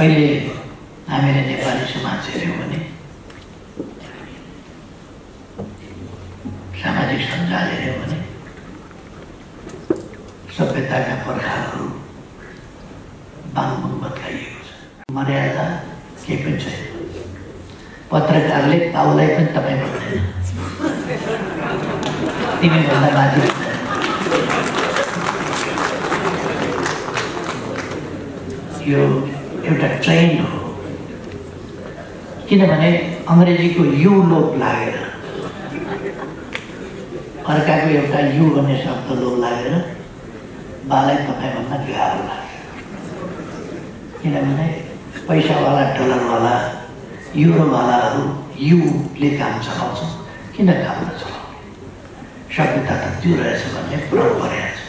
अहिले हामीले नेपाली समाज हेऱ्यौँ भने सामाजिक सञ्जाल हेऱ्यौँ भने सभ्यताका पर्खालहरू बाङबुङ बत्काइएको छ। मर्यादा केही पनि छैन। पत्रकारले ताउलाई पनि तपाईँ भन्दैन। तिमीभन्दा माथि यो एउटा ट्रेन्ड हो। किनभने अङ्ग्रेजीको यु लोप लागेर अर्काको एउटा यु भन्ने शब्द लोप लागेर बालाई तपाईँभन्दा गाह्रो लाग्छ किनभने पैसावाला डलरवाला युरोवालाहरू युले काम चलाउँछ। किन काम नचलाउने सभ्यता त त्यो रहेछ भन्ने परम्परा छ।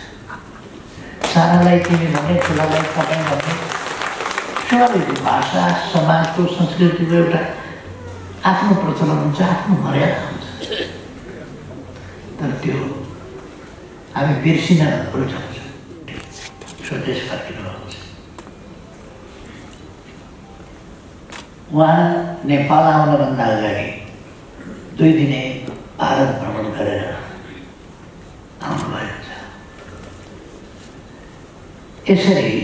सानालाई तिमी भने ठुलालाई तपाईँ भने स्वाभाविक भाषा समाजको संस्कृतिको एउटा आफ्नो प्रचलन हुन्छ आफ्नो मर्यादा हुन्छ तर त्यो हामी बिर्सिन रुचाउँछौँ स्वदेश फर्किनुहुन्छ उहाँ नेपाल आउनभन्दा अगाडि दुई दिने भारत भ्रमण गरेर आउनुभएको छ यसरी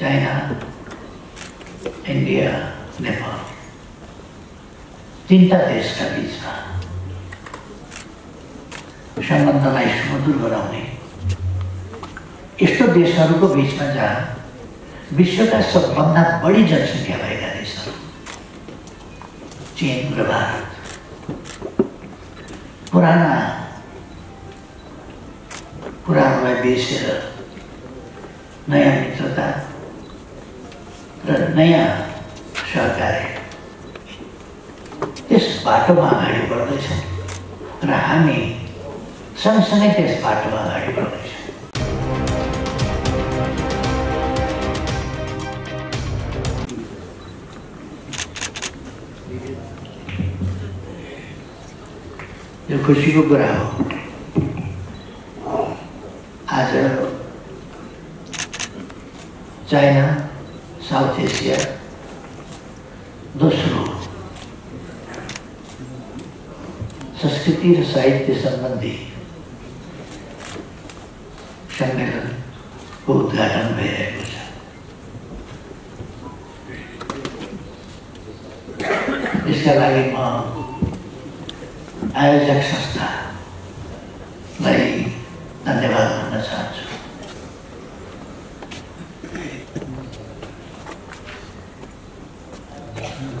चाइना इन्डिया नेपाल तिनवटा देशका बिचमा सम्बन्धलाई सुमधुर गराउने यस्तो देशहरूको बिचमा जहाँ विश्वका सबभन्दा बढी जनसङ्ख्या भएका देशहरू चिन र भारत पुराना पुरानोलाई बिर्सेर नयाँ मित्रता र नयाँ सहकार्य त्यस बाटोमा अगाडि बढ्दैछौँ र हामी सँगसँगै त्यस बाटोमा अगाडि बढ्दैछौँ यो खुसीको कुरा हो आज चाइना साउथ एसिया दोस्रो संस्कृति र साहित्य सम्बन्धी सम्मेलनको उद्घाटन भइरहेको छ यसका लागि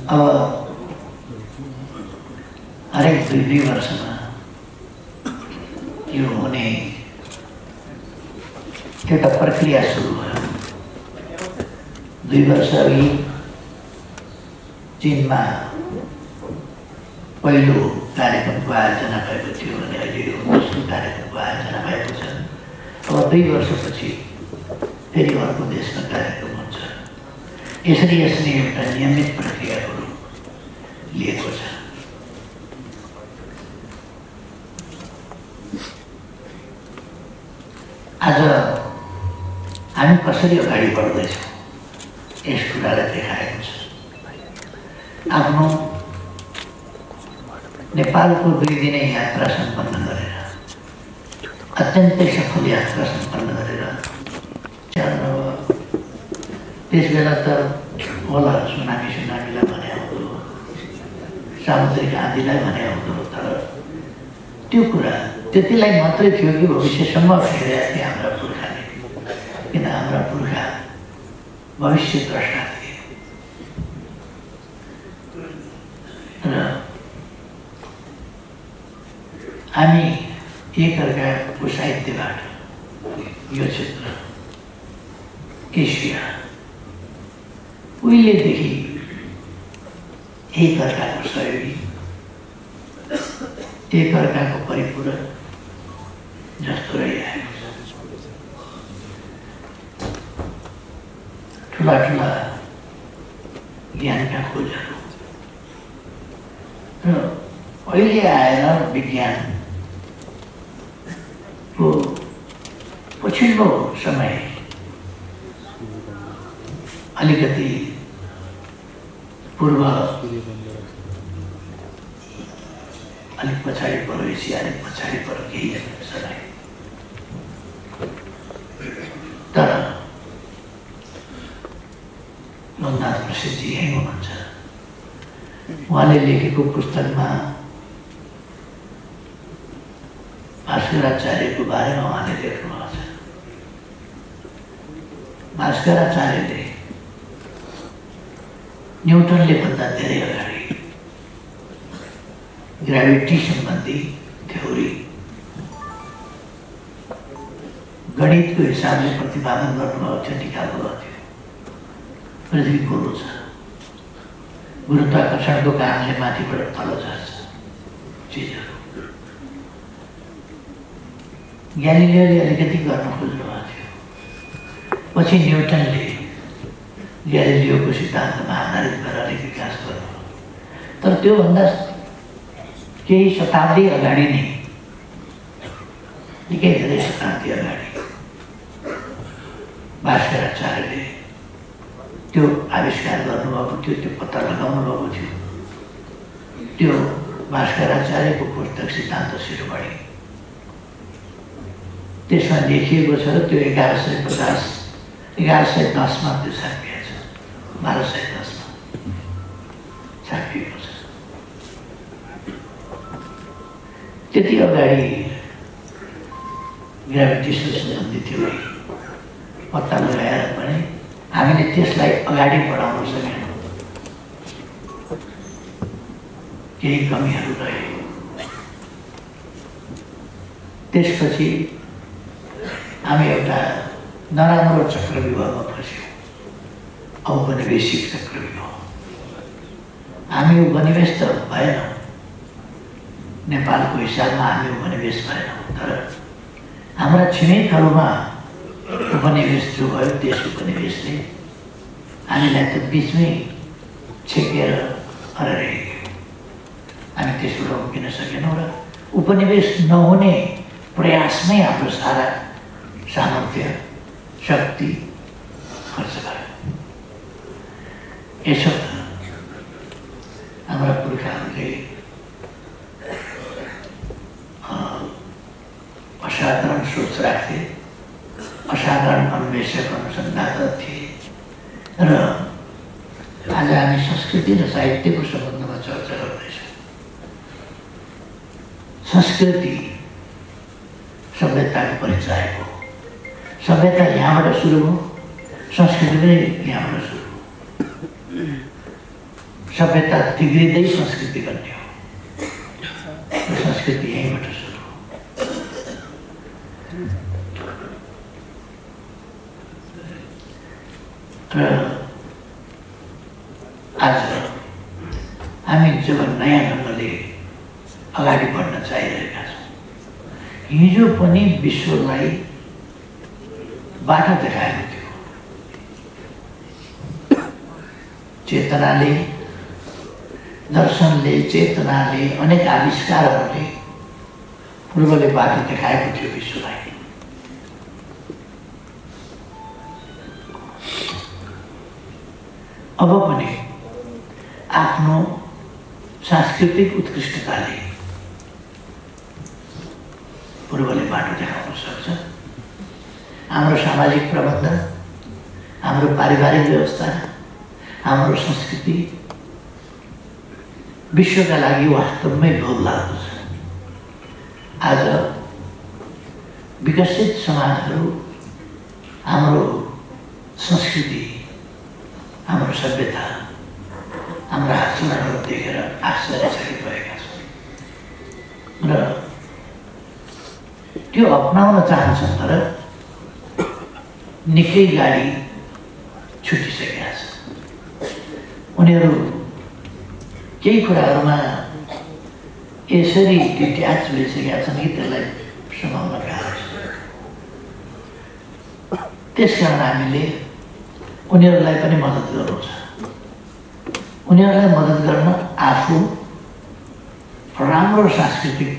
अब हरेक दुई दुई वर्षमा यो हुने एउटा प्रक्रिया सुरु भयो। दुई वर्ष अघि चिनमा पहिलो कार्यक्रमको आयोजना भएको थियो भने अहिले यो दोस्रो कार्यक्रमको आयोजना भएको छ। अब दुई वर्षपछि फेरि अर्को देशमा कार्यक्रम यसरी यसले एउटा नियमित प्रक्रियाको रूप लिएको छ आज हामी कसरी अगाडि बढ्दैछौँ यस कुरालाई देखाएको छ आफ्नो नेपालको दुई दिने यात्रा सम्पन्न गरेर अत्यन्तै सफल यात्रा सम्पन्न गरेर त्यस बेला त होला सुनामी सुनामीलाई भने आउँदो सामुद्रिक आँधीलाई भने आउँदो। तर त्यो कुरा त्यतिलाई मात्रै थियो कि भविष्यसम्म हेरेका थिए हाम्रा पुर्खाले। किन हाम्रा पुर्खा भविष्य द्रष्टा थिए। र हामी एकअर्काको साहित्यबाट यो क्षेत्र एसिया उहिलेदेखि एकअर्काको सहयोगी एकअर्काको परिपूरक जस्तो रहिआएको छ। ठुला ठुला ज्ञानका खोजहरू। र अहिले आएर विज्ञानको पछिल्लो समय अलिकति पूर्व अलिक पछाडि पऱ्यो एसिया अलिक पछाडि पऱ्यो केही समय तर लोकनाथ प्रसिद्धजी यहीँ हुनुहुन्छ उहाँले लेखेको पुस्तकमा भास्कराचार्यको बारेमा उहाँले लेख्नुभएको छ भास्कराचार्यले न्युटनले भन्दा धेरै अगाडि ग्राभिटी सम्बन्धी थ्योरी गणितको हिसाबले प्रतिपादन गर्नुभएको थियो निकाल्नु भएको थियो। पृथ्वी गोलो छ। गुरुत्वाकर्षणको कारणले माथिबाट तल झर्छ चिजहरू। ग्यालिलियोले अलिकति गर्न खोज्नु भएको थियो। पछि न्युटनले ग्यालिलियोको सिद्धान्तमा आधारित भएर अलिक विकास गर्नु तर त्योभन्दा केही शताब्दी अगाडि नै निकै धेरै शताब्दी अगाडि भास्कराचार्यले त्यो आविष्कार गर्नुभएको थियो त्यो पत्ता लगाउनु भएको थियो। त्यो भास्कराचार्यको पुस्तक सिद्धान्त शिरोमणि त्यसमा लेखिएको छ त्यो एघार सय पचास एघार सय दसमा त्यो छापिएको छ बाह्र सय दसमा छापिएको छ त्यति अगाडि ग्राभिटेसन सम्बन्धी थियो पत्ता लगाएर पनि हामीले त्यसलाई अगाडि बढाउन सकेनौँ केही कमीहरू रहे त्यसपछि हामी एउटा नराम्रो चक्रव्यूहमा फस्यौँ औपनिवेशिक चक्रव्यूह हामी उपनिवेश त भएनौँ नेपालको हिसाबमा हामी उपनिवेश भएनौँ तर हाम्रा छिमेकहरूमा उपनिवेश जो भयो त्यस उपनिवेशले हामीलाई त बिचमै छेकेर हराइरहेको हामी त्यसबाट उम्किन सकेनौँ र उपनिवेश नहुने प्रयासमै हाम्रो सारा सामर्थ्य शक्ति खर्च भयो यसो हाम्रा पुर्खाहरूले असाधारण सोच राख्थे असाधारण अन्वेषक अनुसन्धानक थिए र आज हामी संस्कृति र साहित्यको सम्बन्धमा चर्चा गर्दैछौँ संस्कृति सभ्यताको परिचय हो सभ्यता यहाँबाट सुरु हो संस्कृति पनि यहाँबाट सुरु सभ्यता तिग्रिँदै संस्कृति हो संस्कृति यहीँबाट सुरु हो र आज हामी जब नयाँ ढङ्गले अगाडि बढ्न चाहिरहेका छौँ हिजो पनि विश्वलाई बाटो देखाएको थियो चेतनाले दर्शनले चेतनाले अनेक आविष्कारहरूले पूर्वले बाटो देखाएको थियो विश्वलाई। अब पनि आफ्नो सांस्कृतिक उत्कृष्टताले पूर्वले बाटो देखाउन सक्छ। हाम्रो सामाजिक प्रबन्ध हाम्रो पारिवारिक व्यवस्था हाम्रो संस्कृति विश्वका लागि वास्तवमै लाग्दो छ। आज विकसित समाजहरू हाम्रो संस्कृति हाम्रो सभ्यता हाम्रा आचरणहरू देखेर आश्चर्यचकित भएका छन्। र त्यो अप्नाउन चाहन्छन् तर निकै गाडी छुटिसकेका छ उनीहरू केही कुराहरूमा यसरी डिट्याच भइसकेका छन् कि त्यसलाई समाउन गाह्रो त्यस कारण हामीले उनीहरूलाई पनि मद्दत गर्नु छ उनीहरूलाई मद्दत गर्न आफू राम्रो सांस्कृतिक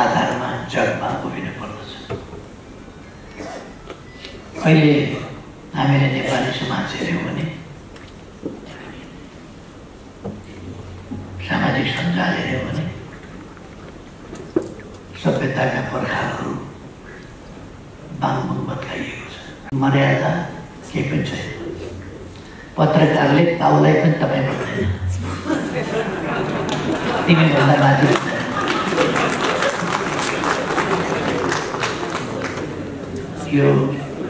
आधारमा जगमा उभिनु पर्दछ अहिले हामीले नेपाली समाज हेऱ्यौँ भने सामाजिक सञ्जाल हेऱ्यौँ भने सभ्यताका पर्खालहरू बाङबुङ बत्काइएको छ मर्यादा केही पनि छैन पत्रकारले ताउलाई पनि तपाईँ भन्दैन तिमीभन्दा माथि यो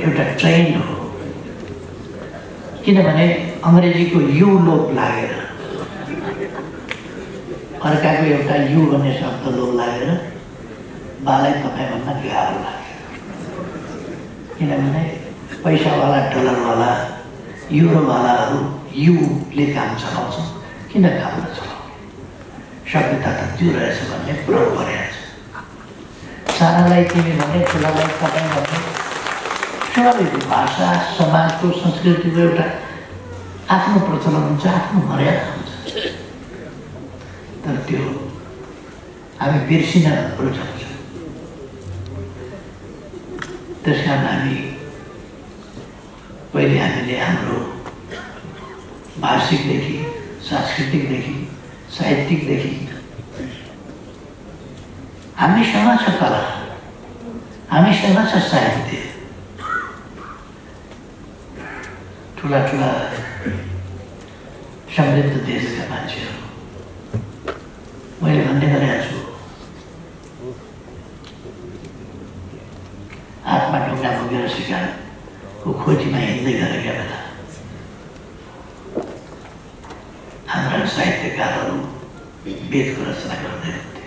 एउटा ट्रेन्ड हो किनभने अङ्ग्रेजीको यु लोप लागेर अर्काको एउटा यु भन्ने शब्द लोप लागेर बालाई तपाईँभन्दा गाह्रो लाग्छ किनभने पैसावाला डलरवाला युरोवालाहरू युले काम चलाउँछ किन काम नचलाउने? सभ्यता त त्यो रहेछ भन्ने पुरा परेको छ। सानालाई तिमी भने ठुलालाई तपाईँ भने स्वाभाविक भाषा समाजको संस्कृतिको एउटा आफ्नो प्रचलन हुन्छ आफ्नो मर्यादा तर त्यो हामी बिर्सिन रुचाउँछौँ त्यस कारण हामी पहिले हामीले हाम्रो भाषिकदेखि सांस्कृतिकदेखि साहित्यिकदेखि हामीसँग छ कला। हामीसँग छ साहित्य। ठुला ठुला समृद्ध देशका मान्छेहरू। मैले भन्ने गरेको छु हातमा ढुङ्गा बोकेर शिकारको खोजीमा हिँड्दै गरेका बेला हाम्रा साहित्यकारहरू वेदको रचना गर्दै हुन्थे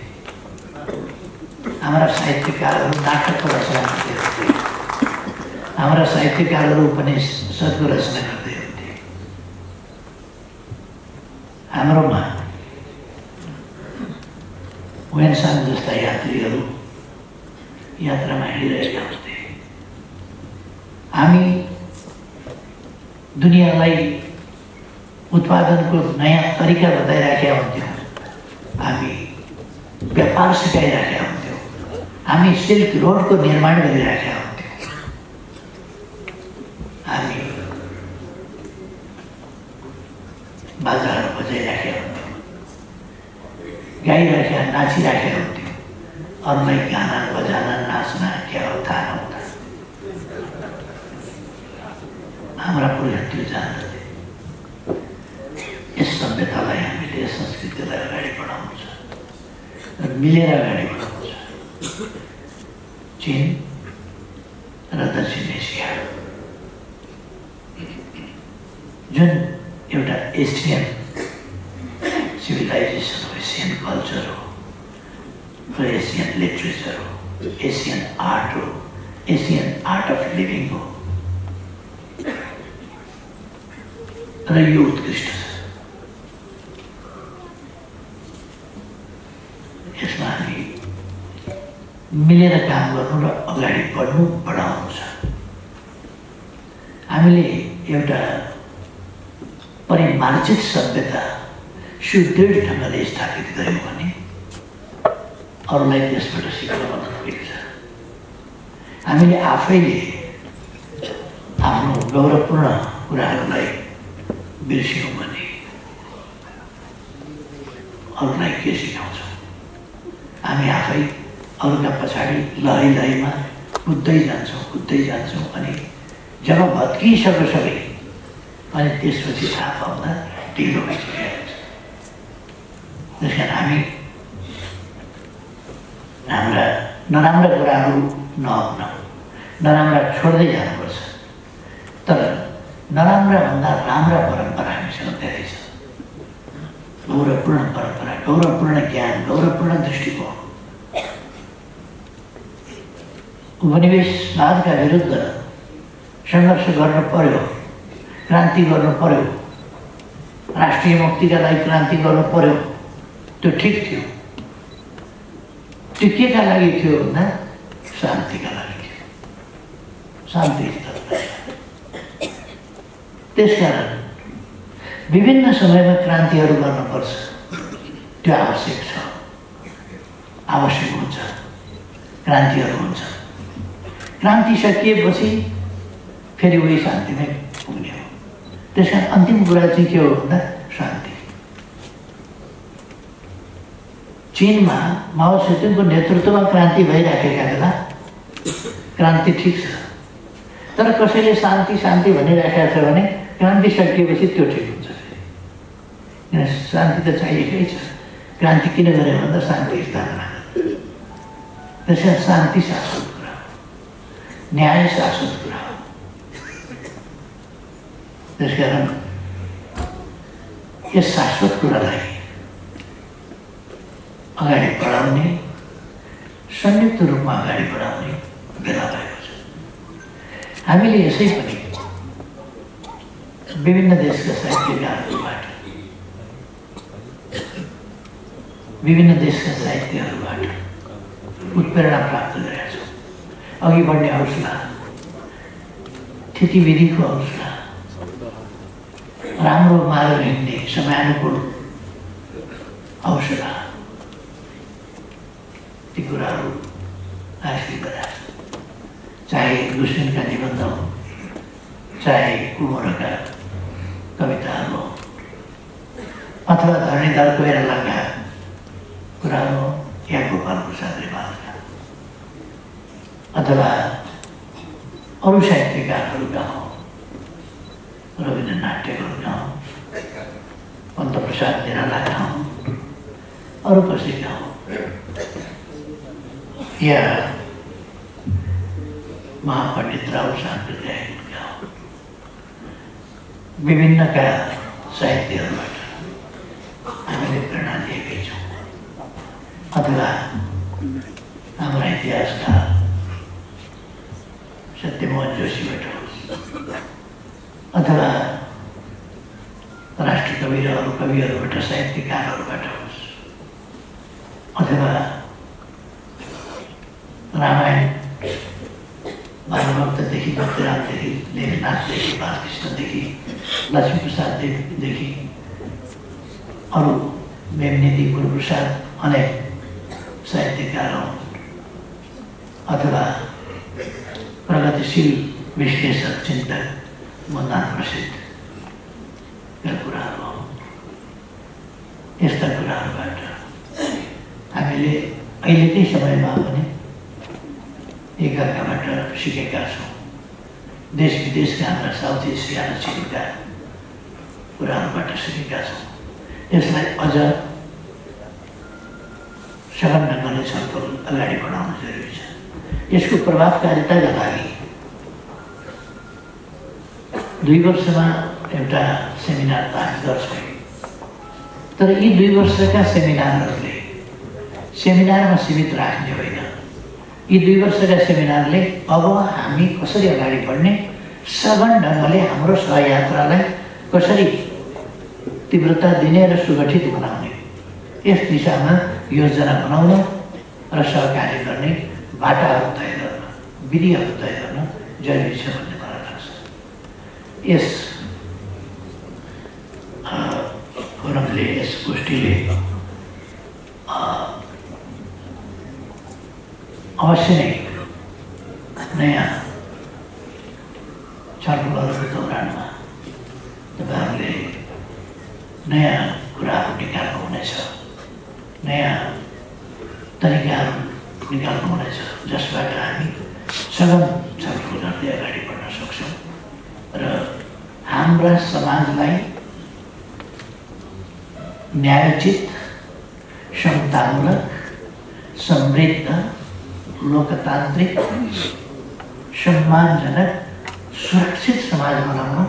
हाम्रा साहित्यकारहरू नाटकको रचना गर्दै हुन्थे हाम्रा साहित्यकारहरू उपनिषद्को रचना गर्दै हुन्थे हाम्रोमा वेन्सान जस्ता यात्रीहरू यात्रामा हिँडिरहेका हुन्थे हामी दुनियाँलाई उत्पादनको नयाँ तरिका बताइराखेका हुन्थ्यौँ हामी व्यापार सिकाइराखेका हुन्थ्यौँ हामी सिल्क रोडको निर्माण गरिराखेका हुन्थ्यौँ हामी बाजाहरू नाचिराखेका हुन्थ्यौँ अरूलाई गाना बजाना नाच्न क्या हो थाहा नहुँदा। हाम्रा पुरुषहरू त्यो जान्दथे। यस सभ्यतालाई हामीले संस्कृतिलाई अगाडि बढाउनु छ। मिलेर अगाडि बढाउनु छ चिन र दक्षिण एसिया जुन एउटा एसियन सिभिलाइजेसन हो एसियन कल्चर हो र एसियन लिट्रेचर हो एसियन आर्ट हो एसियन आर्ट अफ लिभिङ हो र यो उत्कृष्ट छ यसमा हामी मिलेर काम गर्नु र अगाडि बढ्नु बढाउनु छ हामीले एउटा परिमार्जित सभ्यता सुदृढ ढङ्गले स्थापित गऱ्यौँ भने अरूलाई त्यसबाट सिक्न मद्दत मिल्छ हामीले आफैले आफ्नो गौरवपूर्ण कुराहरूलाई बिर्स्यौँ भने अरूलाई के सिकाउँछौँ? हामी आफै अरूका पछाडि लहै लहैमा कुद्दै जान्छौँ कुद्दै जान्छौँ अनि जब भत्किसक्यो सबै अनि त्यसपछि थाहा पाउँदा ढिलो भइसकेको हुन्छ त्यस कारण हामी हाम्रा नराम्रा कुराहरू नअप्नाउँ नराम्रा छोड्दै जानुपर्छ तर नराम्राभन्दा राम्रा परम्परा हामीसँग धेरै छ गौरवपूर्ण परम्परा गौरवपूर्ण ज्ञान गौरवपूर्ण दृष्टिकोण। उपनिवेशवादका विरुद्ध सङ्घर्ष गर्नु पर्यो क्रान्ति गर्नु पर्यो राष्ट्रिय मुक्तिका लागि क्रान्ति गर्नु पर्यो त्यो ठिक थियो त्यो केका लागि थियो भन्दा शान्तिका लागि थियो शान्ति त्यसकारण विभिन्न समयमा क्रान्तिहरू गर्नुपर्छ त्यो आवश्यक छ आवश्यक हुन्छ क्रान्तिहरू हुन्छ क्रान्ति सकिएपछि फेरि उही शान्तिमै पुग्ने हो। त्यस कारण अन्तिम कुरा चाहिँ के हो भन्दा शान्ति। चिनमा माओ सेतुङको नेतृत्वमा क्रान्ति भइराखेका बेला क्रान्ति ठिक छ। तर कसैले शान्ति शान्ति भनिराखेको छ भने क्रान्ति सकिएपछि त्यो ठिक हुन्छ। किन शान्ति त चाहिएकै छ। क्रान्ति किन गऱ्यो भन्दा शान्ति स्थापना त्यस शान्ति शाश्वत कुरा न्याय शाश्वत कुरा त्यस कारण यस शाश्वत कुरालाई अगाडि बढाउने संयुक्त रूपमा अगाडि बढाउने बेला भएको छ हामीले यसै पनि विभिन्न देशका साहित्यकारहरूबाट विभिन्न देशका साहित्यहरूबाट उत्प्रेरणा प्राप्त गरेका छौँ अघि बढ्ने हौसला स्थितिविधिको हौसला राम्रो मार्ग हिँड्ने समयानुकूल हौसला ती कुराहरू गरेका छन् चाहे दुष्यनका निबन्ध हो चाहे कुमरका कविताहरू हो अथवा धरणीधर कोइरालाका कुराहरू या गोपाल प्रसाद रिमालका अथवा अरू साहित्यकारहरूका हो रविन्द्रनाथ टेगोरका हो पन्तप्रसाद निरालाका हो अरू कसैका हो या महापण्डित राव साम्प्रदायिकका हो विभिन्नका साहित्यहरूबाट हामीले प्रेरणा दिएकै छौँ अथवा हाम्रा इतिहासका सत्यमोहन जोशीबाट होस् अथवा राष्ट्रकवि र अरू कविहरूबाट साहित्यकारहरूबाट होस् अथवा रामायण भानुभक्तदेखि भक्तिरामदेखि लेखनाथदेखि बालकृष्णदेखि लक्ष्मीप्रसाददेखि अरू मेमनिधि गुरुप्रसाद अनेक साहित्यकार हुन् अथवा प्रगतिशील विश्लेषक चिन्तक मुन्नान प्रसिद्धका कुराहरू हो यस्ता कुराहरूबाट हामीले अहिलेकै समयमा पनि एकअर्काबाट सिकेका छौँ देश विदेशका हाम्रा साउथ एसिया र चिनीका कुराहरूबाट सिकेका छौँ यसलाई अझ सघन ढङ्गले छलफल अगाडि बढाउन जरुरी छ यसको प्रभावकारिताका लागि दुई वर्षमा एउटा सेमिनार त गर्छौँ। तर यी दुई वर्षका सेमिनारहरूले सेमिनारमा सीमित राख्ने होइन। यी दुई वर्षका सेमिनारले अब हामी कसरी अगाडि बढ्ने सघन ढङ्गले हाम्रो सहयात्रालाई कसरी तीव्रता दिने र सुगठित बनाउने यस दिशामा योजना बनाउन र सहकार्य गर्ने बाटाहरू तय गर्न विधिहरू तय गर्न जरुरी छ भन्ने यस। फोरमले यस गोष्ठीले अवश्य नै नयाँ छलफलहरूको दौरानमा तपाईँहरूले नयाँ कुराहरू निकाल्नु हुनेछ नयाँ तरिकाहरू निकाल्नु हुनेछ जसबाट हामी सघन छलफल अगाडि बढ्न सक्छौँ र हाम्रा समाजलाई न्यायोचित, क्षमतामूलक, समृद्ध लोकतान्त्रिक सम्मानजनक, सुरक्षित समाज बनाउन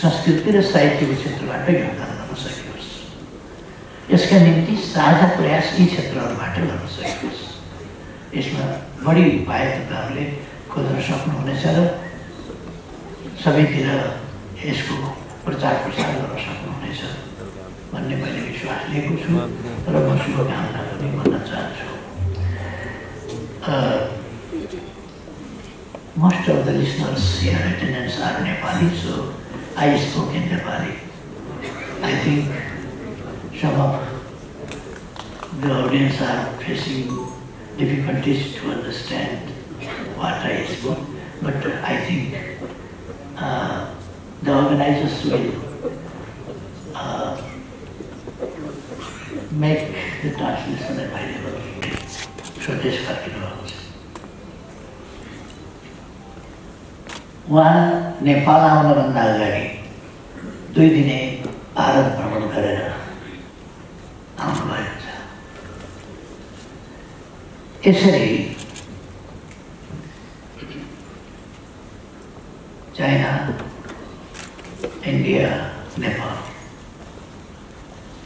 संस्कृति र साहित्यको क्षेत्रबाट योगदान गर्न सकियोस् यसका निम्ति साझा प्रयास यी क्षेत्रहरूबाट गर्न सकियोस् यसमा बढी तपाईँहरूले खोज्न सक्नुहुनेछ र सबैतिर यसको प्रचार प्रसार गर्न सक्नुहुनेछ भन्ने मैले विश्वास लिएको छु र म शुभकामना पनि भन्न चाहन्छु Uh, most of the listeners here attendants are Nepali, so I spoke in Nepali. I think some of the audience are facing difficulties to understand what I spoke. But I think uh, the organizers will uh, make the translation available. So this फर्किनुहोस् उहाँ नेपाल आउनुभन्दा अगाडि दुई दिने भारत भ्रमण गरेर आउनुभएको छ यसरी चाइना इन्डिया नेपाल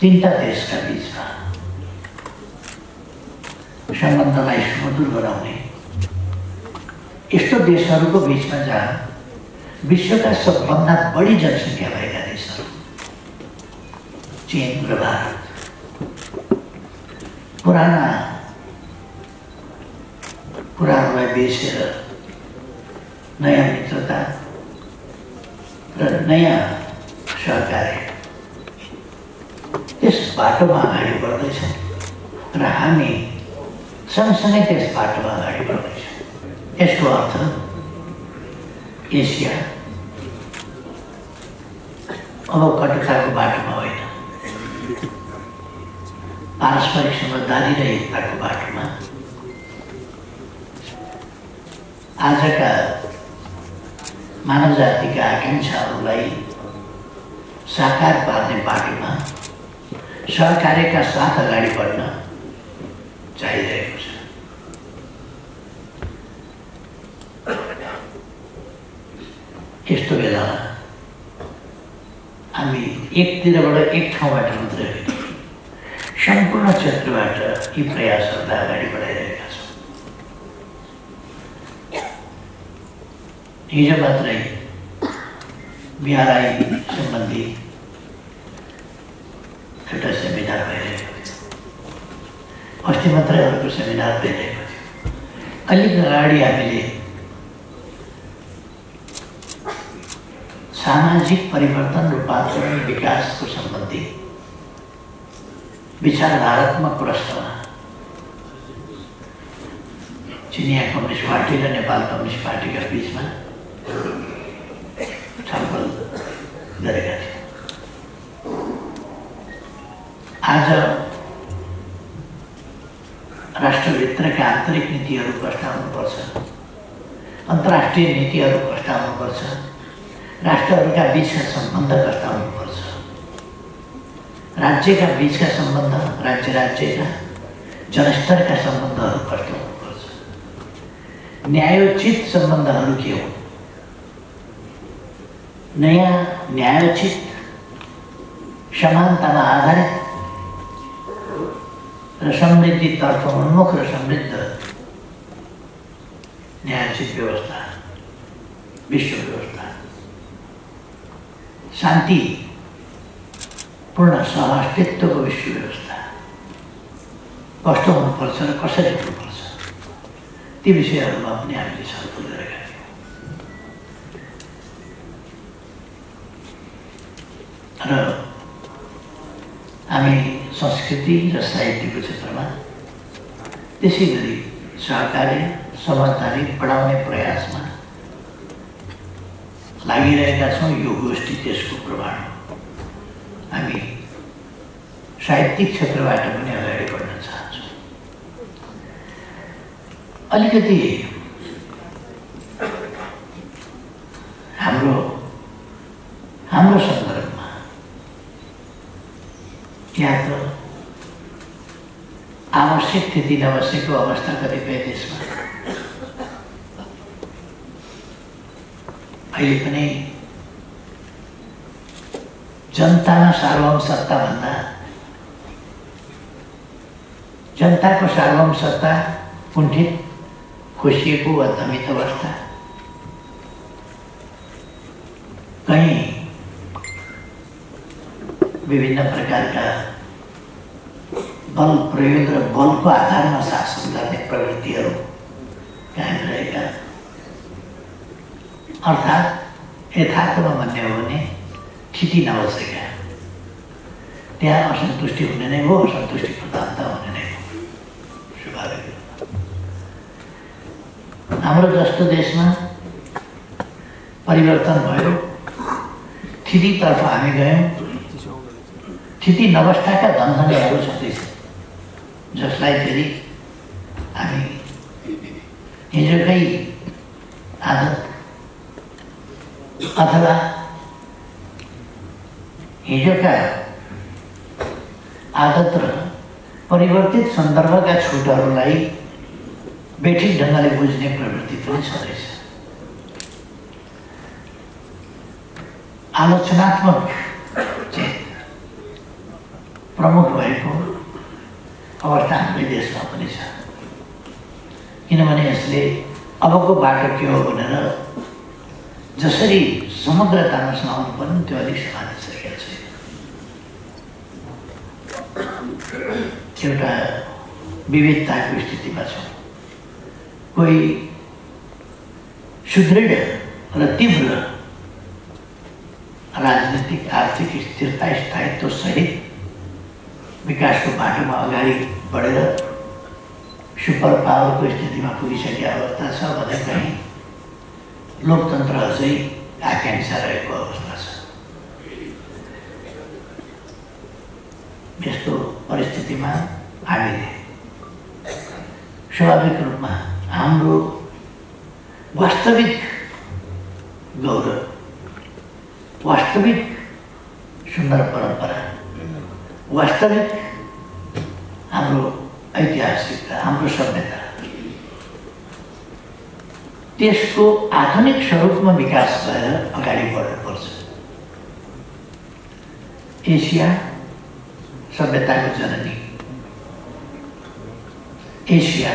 तिनवटा देशका बिचमा सम्बन्धलाई सुमधुर बनाउने यस्तो देशहरूको बिचमा जहाँ विश्वका सबभन्दा बढी जनसङ्ख्या भएका देशहरू चिन र भारत पुराना कुराहरूलाई बिर्सेर नयाँ मित्रता र नयाँ सहकार्य त्यस बाटोमा अगाडि बढ्दैछौँ र हामी सँगसँगै त्यस बाटोमा अगाडि बढ्दैछौँ यसको अर्थ एसिया अब कटुताको बाटोमा होइन पारस्परिक समझदारी र एकताको बाटोमा आजका मानव जातिका आकाङ्क्षाहरूलाई साकार पार्ने बाटोमा सहकार्यका साथ अगाडि बढ्न चाहिरहेको छ। यस्तो बेलामा हामी एकतिरबाट एक ठाउँबाट मात्रै होइन सम्पूर्ण क्षेत्रबाट यी प्रयासहरूलाई अगाडि बढाइरहेका छौँ। हिजो मात्रै बिहाराई संबंधी एउटा सेमिनार भइरहेको थियो अस्ति मात्रै सेमिनार भइरहेको थियो अलिक अगाडि सामाजिक परिवर्तन रूपान्तरण विकासको सम्बन्धी विचारधारात्मक प्रश्नमा चिनिया कम्युनिस्ट पार्टी र नेपाल कम्युनिस्ट पार्टीका बिचमा गरेका थियौँ आज राष्ट्रभित्रका आन्तरिक नीतिहरू प्रस्ताउनुपर्छ अन्तर्राष्ट्रिय नीतिहरू प्रस्ताउनुपर्छ राष्ट्रहरूका बिचका सम्बन्ध प्रस्ताउनुपर्छ राज्यका बिचका सम्बन्ध राज्य राज्यका जनस्तरका सम्बन्धहरू प्रस्ताउनुपर्छ न्यायोचित सम्बन्धहरू के हो? नयाँ न्यायोचित समानतामा आधारित र समृद्धितर्फ उन्मुख र समृद्ध न्यायोचित व्यवस्था विश्व व्यवस्था। शान्ति पूर्ण सहअस्तित्वको विश्व व्यवस्था। कस्तो हुनुपर्छ र कसरी हुनुपर्छ? ती विषयहरूमा पनि हामीले छलफल र हामी संस्कृति र साहित्यको क्षेत्रमा त्यसै गरी सहकारी समझदारी बढाउने प्रयासमा लागिरहेका छौँ यो गोष्ठी त्यसको प्रमाण। हामी साहित्यिक क्षेत्रबाट पनि अगाडि बढ्न चाहन्छौँ। अलिकति आवश्यक त्यति नबसेको अवस्था कतिपय देशमा अहिले पनि जनतामा सार्वभौम सत्ता भन्दा जनताको सार्वभौम सत्ता कुण्ठित खोसिएको वा दमित अवस्था कहीँ विभिन्न प्रकारका बल प्रयोग र बलको आधारमा शासन गर्ने प्रवृत्तिहरू कायम रहेका अर्थात् यथार्थमा भन्ने हो भने स्थिति नबसेका त्यहाँ असन्तुष्टि हुने नै हो असन्तुष्टि प्रधानता हुने नै हो। हाम्रो जस्तो देशमा परिवर्तन भयो स्थितितर्फ हामी गयौँ स्थिति नवस्थाका धनधनीहरू छँदैछ जसलाई फेरि हामी हिजोकै आदत अथवा हिजोका आदत र परिवर्तित सन्दर्भका छुटहरूलाई बेठिक ढङ्गले बुझ्ने प्रवृत्ति पनि छँदैछ। आलोचनात्मक प्रमुख भएको अवस्था हाम्रै देशमा पनि छ। किनभने यसले अबको बाटो के हो भनेर जसरी समग्रतामा समाउनु पर्ने त्यो अलिक समाज सकेको छैन एउटा विविधताको स्थितिमा छौँ। कोही सुदृढ र तीव्र राजनीतिक आर्थिक स्थिरता स्थायित्व सहित विकासको बाटोमा अगाडि बढेर सुपर पावरको स्थितिमा पुगिसकेको अवस्था छ भने कहीँ लोकतन्त्र अझै आकाङ्क्षा रहेको अवस्था छ। यस्तो परिस्थितिमा हामीले स्वाभाविक रूपमा हाम्रो वास्तविक गौरव वास्तविक सुन्दर परम्परा वास्तविक हाम्रो ऐतिहासिक हाम्रो सभ्यता त्यसको आधुनिक स्वरूपमा विकास भएर अगाडि बढ्नुपर्छ। एसिया सभ्यताको जननी। एसिया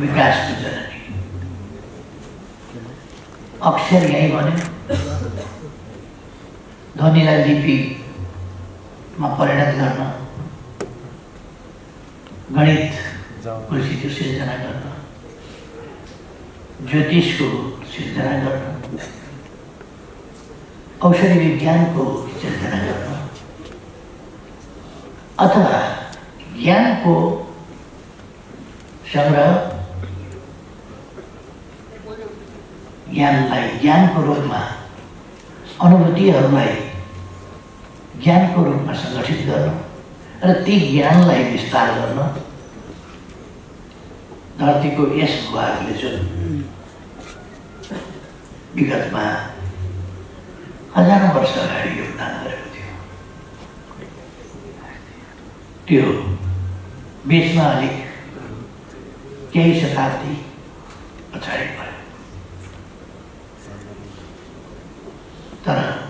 विकासको जननी। अक्षर यहीँ बन्यो ध्वनिलाई लिपिमा परिणत गर्न गणितको सिधो सिर्जना गर्न। ज्योतिषको सिर्जना गर्न। औषधि विज्ञानको सिर्जना गर्न। अथवा ज्ञानको सङ्ग्रह ज्ञानलाई ज्ञानको रूपमा अनुभूतिहरूलाई ज्ञानको रूपमा सङ्गठित गर्न र ती ज्ञानलाई विस्तार गर्न धरतीको यस भूभागले जुन विगतमा हजारौँ वर्ष अगाडि योगदान गरेको थियो त्यो बिचमा अलिक केही शताब्दी पछाडि भयो तर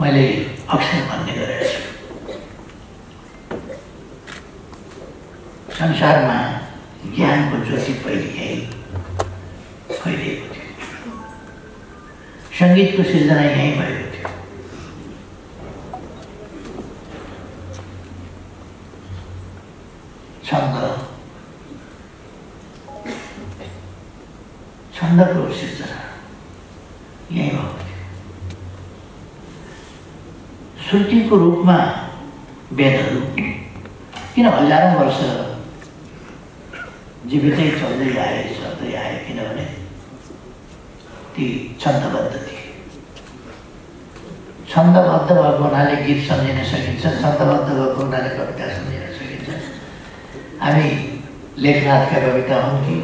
मैले अक्षर भन्ने गरेको छु संसारमा ज्ञानको ज्योति पहिले यहीँ फैलिएको थियो। सङ्गीतको सिर्जना यहीँ भएको थियो छन्द छन्दको सिर्जना यहीँ भएको थियो रूपमा वेदहरू। किन हजारौँ वर्ष जीवितै चल्दै आए चल्दै आए किनभने ती छन्दबद्ध थिए। छन्दबद्ध भएको हुनाले गीत सम्झिन सकिन्छ छन्दबद्ध भएको हुनाले कविता सम्झिन सकिन्छ। हामी लेखनाथका कविता हुन् कि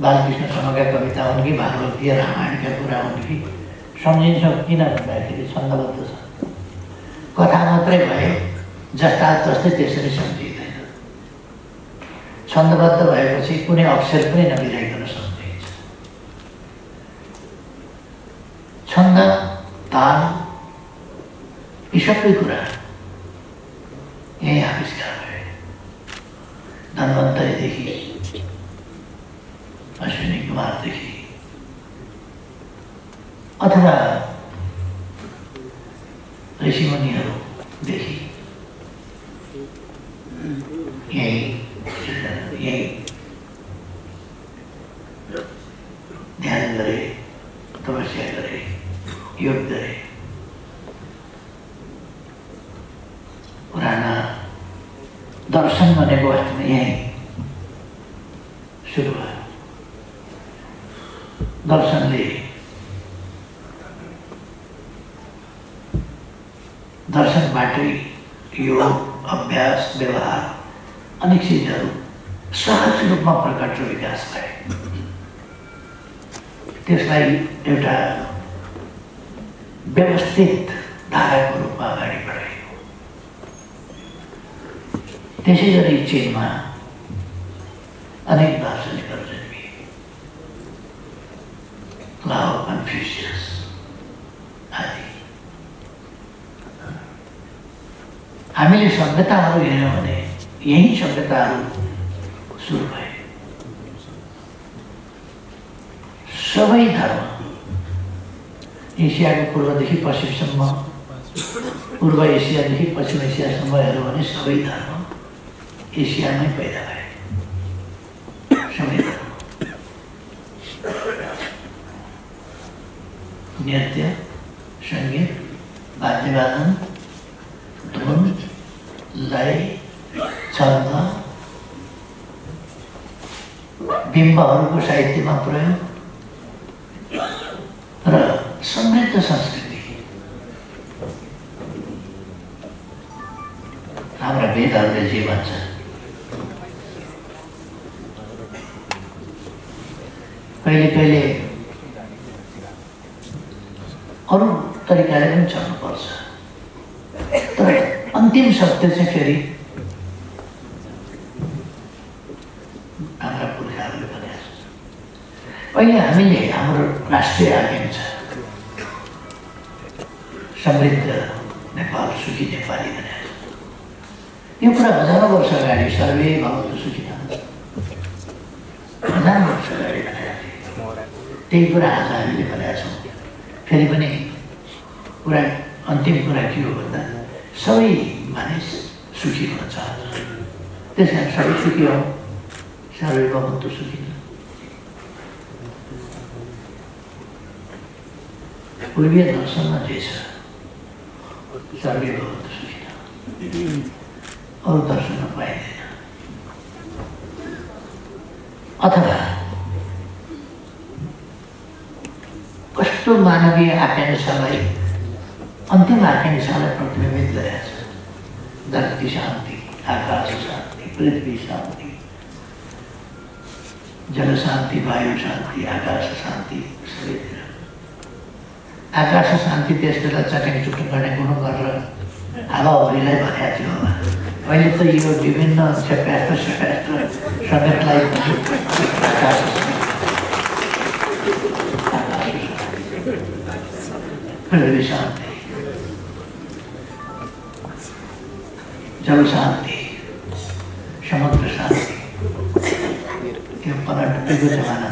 बालकृष्णसँगका कविता हुन् कि भागवतीय रामायणका कुरा हुन् कि सम्झिन्छौँ किन भन्दाखेरि छन्दबद्ध छ। कथा मात्रै भए जस्ता जस्तै त्यसरी सम्झिँदैन। छन्दबद्ध भएपछि कुनै अक्षर पनि नबिराइकन सम्झिन्छ छन्द ताल यी सबै कुरा यहीँ आविष्कार भए। धन्वन्तरीदेखि अश्विनी कुमारदेखि अथवा सहज रूपमा प्रकट विकास भए। त्यसलाई एउटा व्यवस्थित धाराको रूपमा अगाडि बढाइयो। त्यसै गरी चीनमा अनेक दार्शनिकहरू जन्मिए। लाओ, कन्फ्युसियस आदि। हामीले सभ्यताहरू हेऱ्यौँ भने यही सभ्यताहरू सबै धर्म एसियाको पूर्वदेखि पश्चिमसम्म पूर्व एसियादेखि पश्चिम एसियासम्म हेऱ्यौँ भने सबै धर्म एसियामै पैदा भए सबै धर्म नृत्य सङ्गीत वाद्यवादन धुन लय बिम्बहरूको साहित्यमा प्रयोग? र समृद्ध संस्कृति। हाम्रा वेदहरूले जे भन्छ। कहिले कहिले अरू तरिकाले पनि चल्नुपर्छ तर अन्तिम सत्य चाहिँ फेरि हाम्रा पुर्खाहरूले भनेको छ अहिले हामीले हाम्रो राष्ट्रिय आकाङ्क्षा समृद्ध नेपाल सुखी नेपाली भनेको छ यो कुरा हजारौँ वर्ष अगाडि सर्वे भगवत सुखी हजार वर्ष अगाडि थियो त्यही कुरा आज हामीले भनेका छौँ फेरि पनि कुरा अन्तिम कुरा के हो भन्दा सबै मानिस सुखी हुन चाहन्छ त्यस कारण सबै सुखी हौ सर्वे भगवत सुखी पूर्वीय दर्शनमा जे छ सर्वे भगवत सुखी अरू दर्शनमा पाइँदैन अथवा कस्तो मानवीय आकाङ्क्षालाई अन्तिम आकाङ्क्षालाई प्रतिबिम्बित गरेको छ धरती शान्ति आकाश शान्ति पृथ्वी शान्ति जल शान्ति वायु शान्ति आकाश शान्ति सबैतिर आकाश शान्ति त्यस बेला चट्याङ चुट्टु गुण गरेर हावाहुरीलाई भनेको थियो। होला अहिले त यो विभिन्न क्षेत्र क्षेत्र समेतलाई शान्ति। जल शान्ति। समुद्र शान्ति। त्यो पनडुब्बीको जमाना